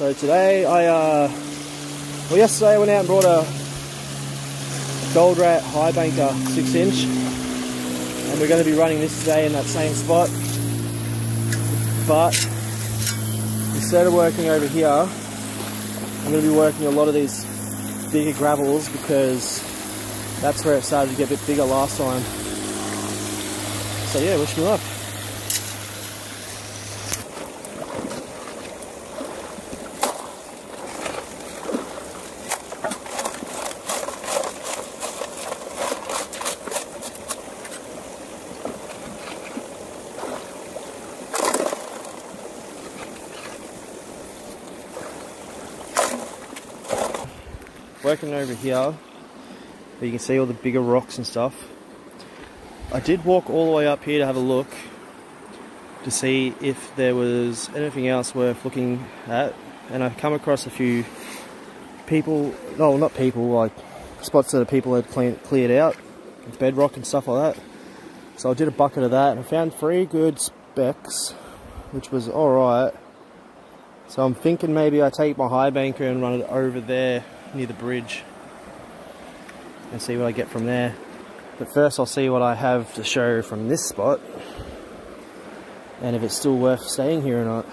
So today I, uh, well yesterday I went out and brought a Gold Rat High Banker 6 inch and we're going to be running this today in that same spot but instead of working over here I'm going to be working a lot of these bigger gravels because that's where it started to get a bit bigger last time. So yeah, wish me luck. Working over here, you can see all the bigger rocks and stuff. I did walk all the way up here to have a look to see if there was anything else worth looking at and I've come across a few people, no not people, like spots that people had clean, cleared out bedrock and stuff like that. So I did a bucket of that and I found three good specks which was alright. So I'm thinking maybe I take my high banker and run it over there near the bridge and see what I get from there. But first I'll see what I have to show from this spot and if it's still worth staying here or not.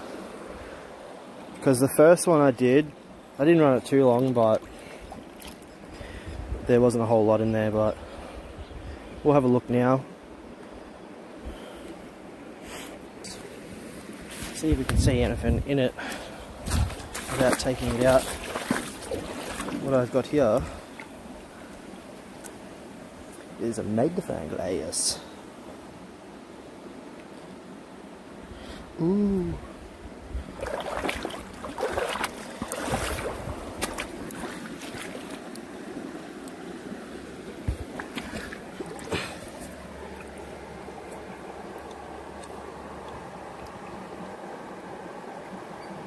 Because the first one I did, I didn't run it too long but there wasn't a whole lot in there but we'll have a look now. See if we can see anything in it without taking it out. What I've got here is a magnifying glass. Ooh.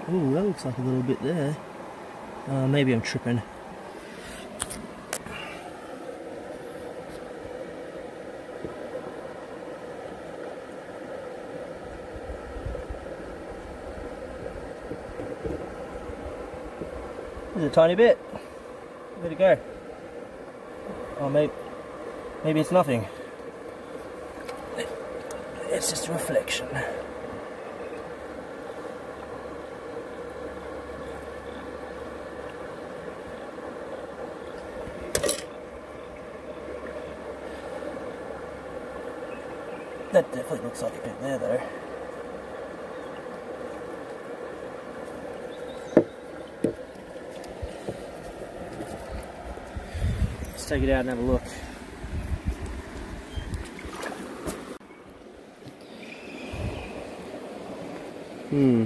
Ooh, that looks like a little bit there. Uh, maybe I'm tripping. There's a tiny bit. Where'd it go? Oh, maybe, maybe it's nothing. It's just a reflection. That definitely looks like a bit there though. Take it out and have a look. Hmm.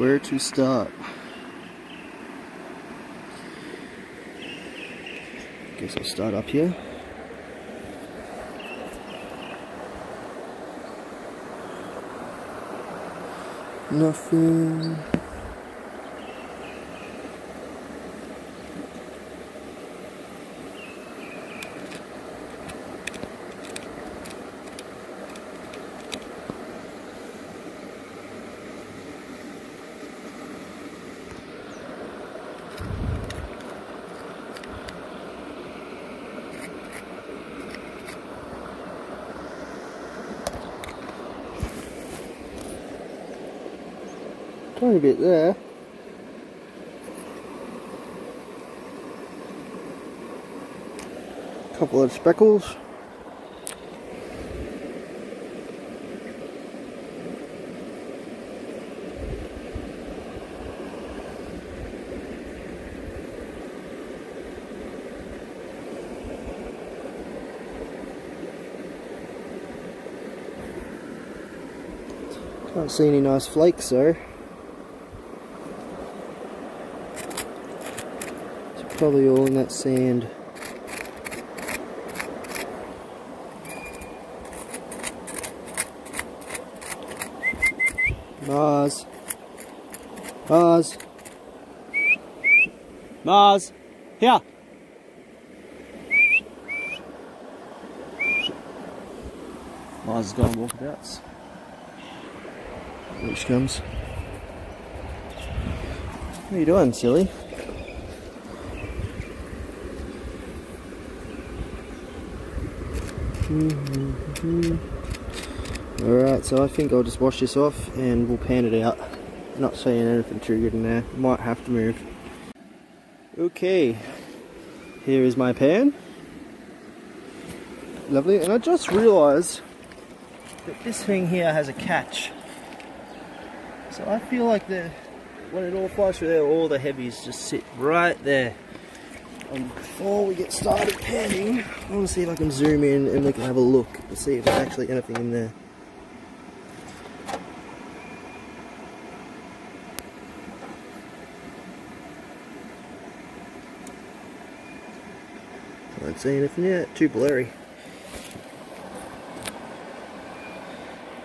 Where to start? Guess I'll start up here. Nothing. Bit there. Couple of speckles. Can't see any nice flakes though. Probably all in that sand. Mars. Mars. Mars. Here. Mars has gone walkabouts. She comes. What are you doing, silly? Mm-hmm. Alright, so I think I'll just wash this off and we'll pan it out. Not seeing anything too good in there. Might have to move. Okay, here is my pan. Lovely, and I just realised that this thing here has a catch. So I feel like the when it all flies through there, all the heavies just sit right there. And before we get started panning, I want to see if I can zoom in and we can have a look to see if there's actually anything in there. I don't see anything yet, too blurry.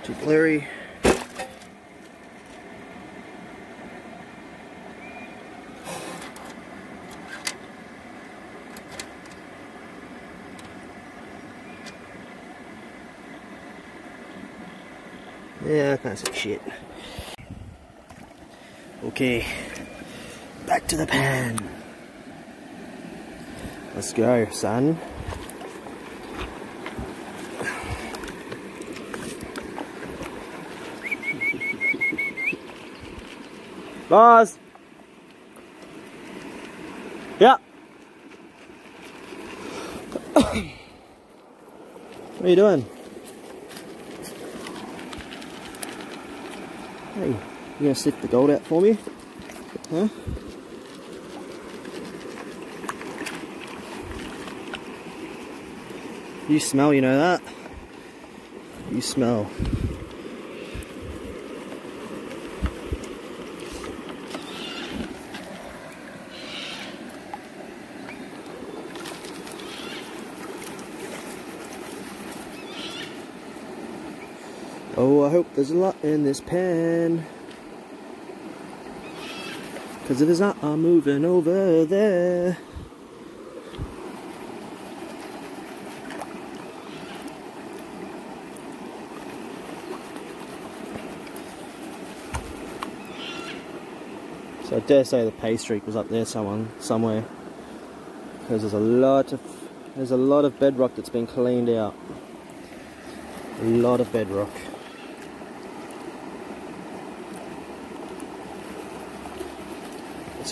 Too blurry. Yeah, can't see shit. Okay, back to the pan. Let's go, son. Boss. Yeah. what are you doing? Hey, you gonna stick the gold out for me? Huh? You smell, you know that? You smell. Oh, I hope there's a lot in this pan. Because if there's not, I'm moving over there. So I dare say the pay streak was up there someone somewhere. Because there's a lot of there's a lot of bedrock that's been cleaned out. A lot of bedrock.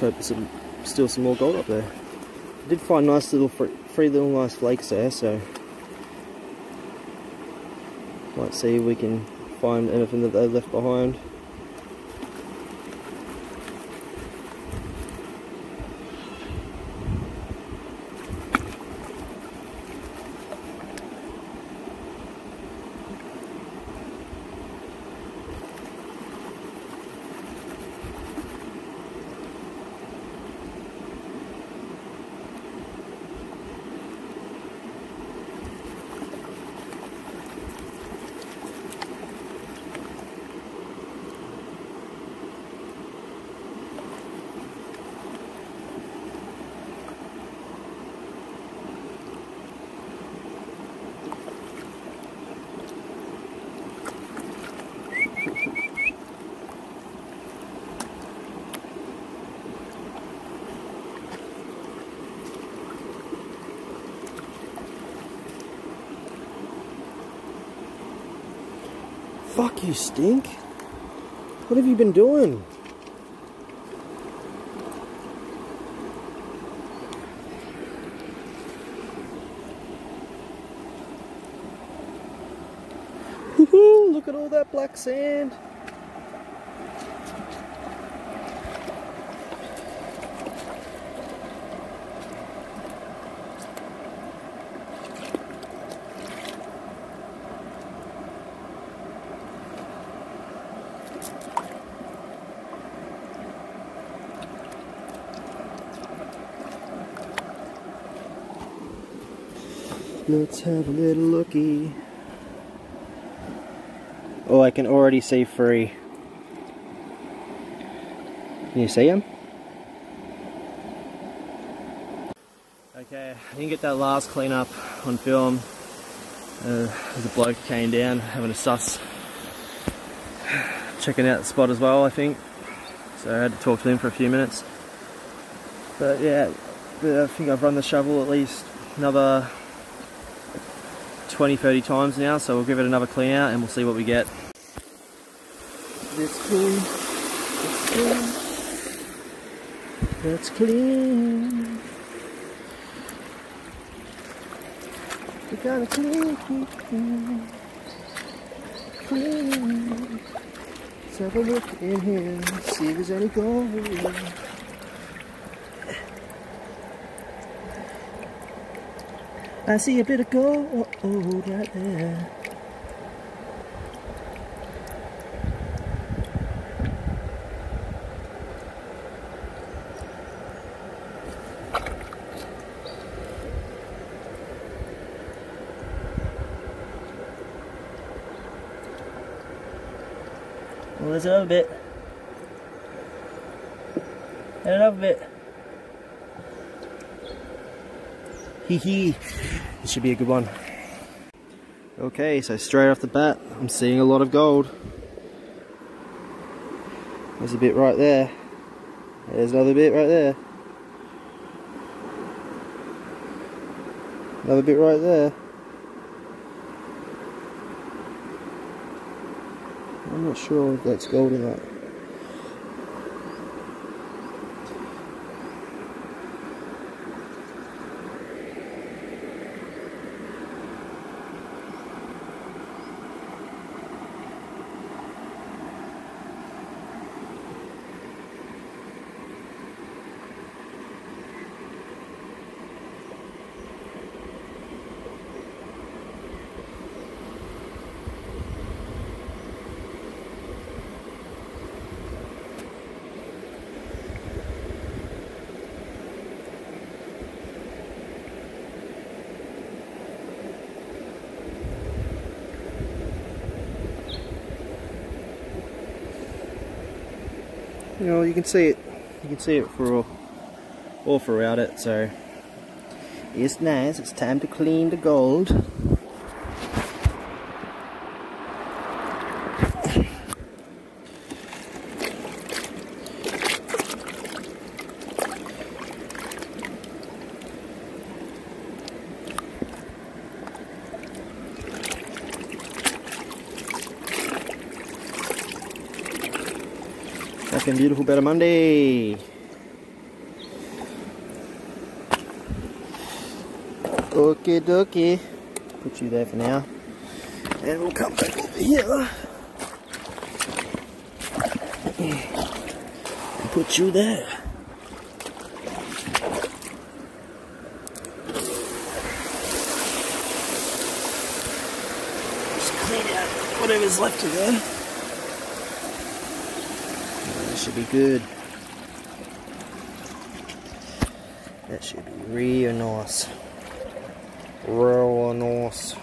Hope there's some, still some more gold up there. I did find nice little free, three little nice flakes there, so might see if we can find anything that they left behind. Fuck you, stink. What have you been doing? Look at all that black sand. Let's have a little looky. Oh, I can already see three. Can you see them? Okay, I didn't get that last cleanup on film. Uh, there's a bloke came down having a suss. Checking out the spot as well, I think. so I had to talk to him for a few minutes. But yeah, I think I've run the shovel at least another 20 30 times now, so we'll give it another clean out and we'll see what we get. It's clean, it's clean, that's clean. We gotta clean, clean, clean. Let's have a look in here, see if there's any gold. I see a bit of gold oh, oh, right there. Well, there's another bit. And another bit. Hee hee. Should be a good one. Okay, so straight off the bat, I'm seeing a lot of gold. There's a bit right there. There's another bit right there. Another bit right there. I'm not sure if that's gold or not. You know you can see it. You can see it for all, all throughout it so. It's nice. It's time to clean the gold Fucking beautiful Better Monday. Okay, dokie. Put you there for now. And we'll come back over here. And put you there. Just clean out whatever's left of there should be good. That should be real nice. Real nice.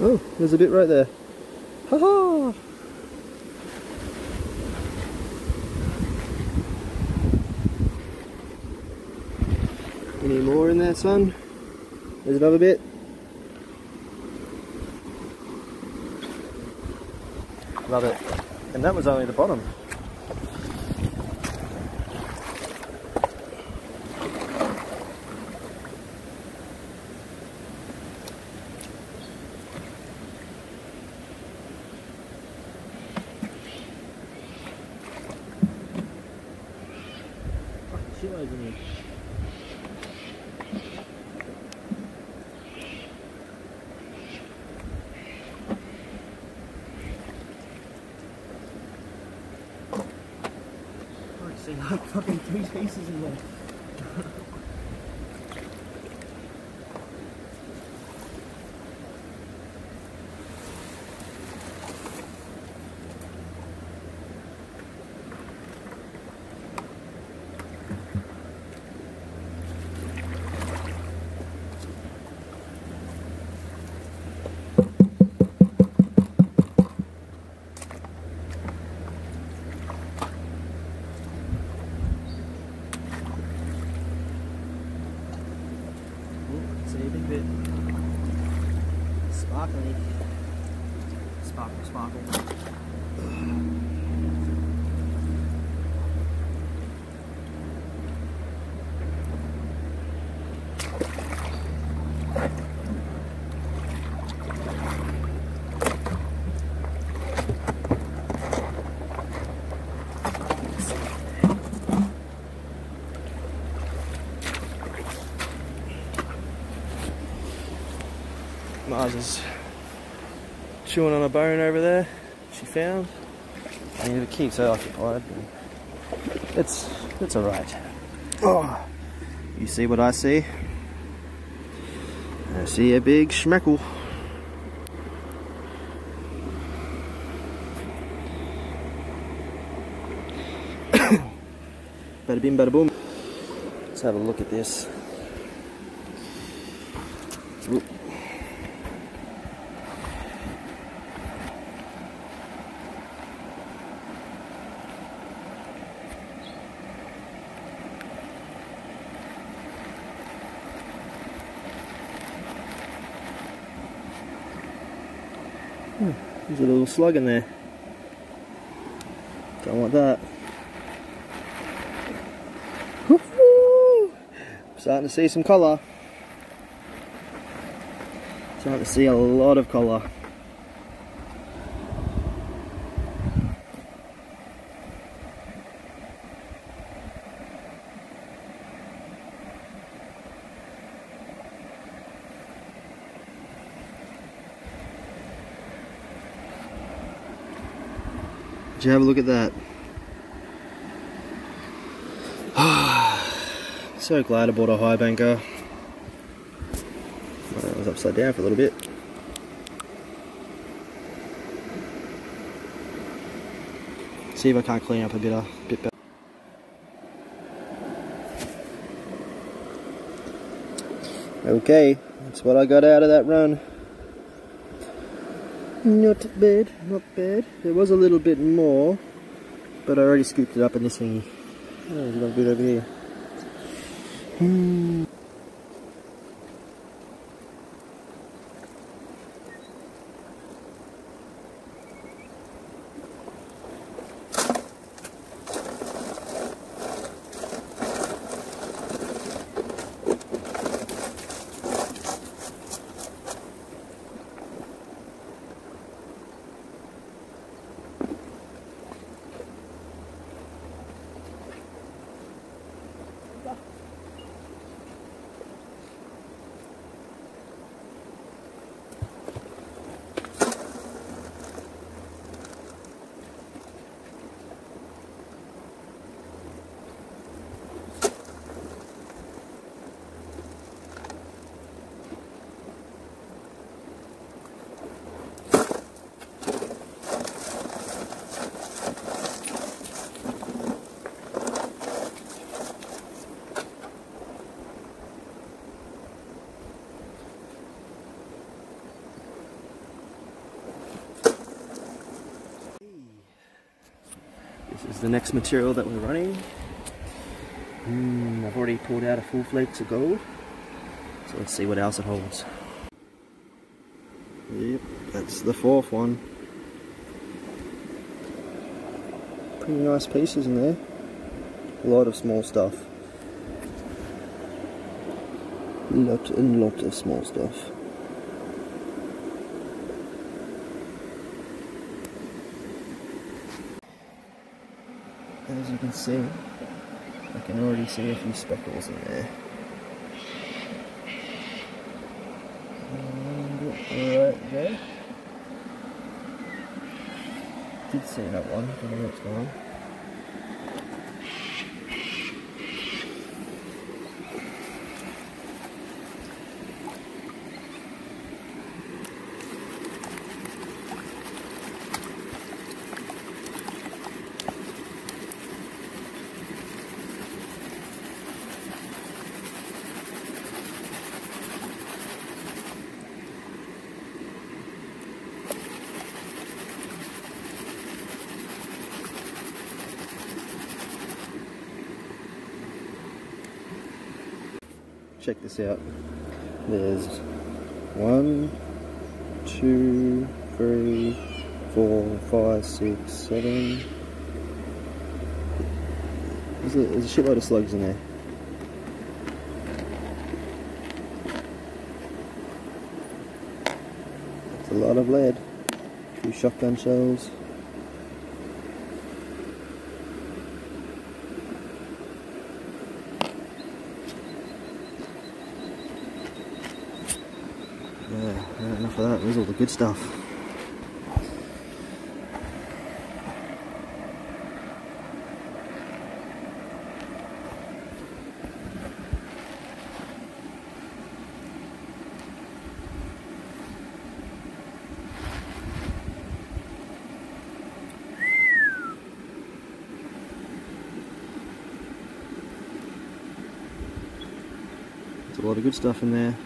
Oh, there's a bit right there. Ha ha! Any more in there, son? There's another bit. Love it. And that was only the bottom. Shitloads in here. see like fucking three pieces in there. Sparkly. Sparkle, sparkle. Mars is chewing on a bone over there. She found. And it keeps her occupied. It's it's alright. Oh, you see what I see? I see a big schmeckle. bada bing, bada boom. Let's have a look at this. Oop. There's a little slug in there. Don't want that. Starting to see some colour. Starting to see a lot of colour. You have a look at that? so glad I bought a high banker. Well, was upside down for a little bit. See if I can't clean up a bit, a bit better. Okay, that's what I got out of that run. Not bad, not bad. There was a little bit more, but I already scooped it up in this thingy. Oh, a little bit over here. Hmm. Is the next material that we're running. Hmm, I've already pulled out a full flakes of gold. So let's see what else it holds. Yep, that's the fourth one. Pretty nice pieces in there. A lot of small stuff. Lot and lot of small stuff. As you can see, I can already see a few speckles in there. And right there. Did see that one, don't know where it's gone. Check this out. There's one, two, three, four, five, six, seven. There's a, there's a shitload of slugs in there. That's a lot of lead. Two shotgun shells. Enough of that. There's all the good stuff. There's a lot of good stuff in there.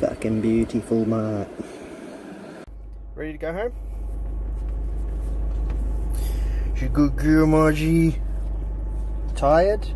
Fucking beautiful, mate. Ready to go home? You good girl, Margie. Tired?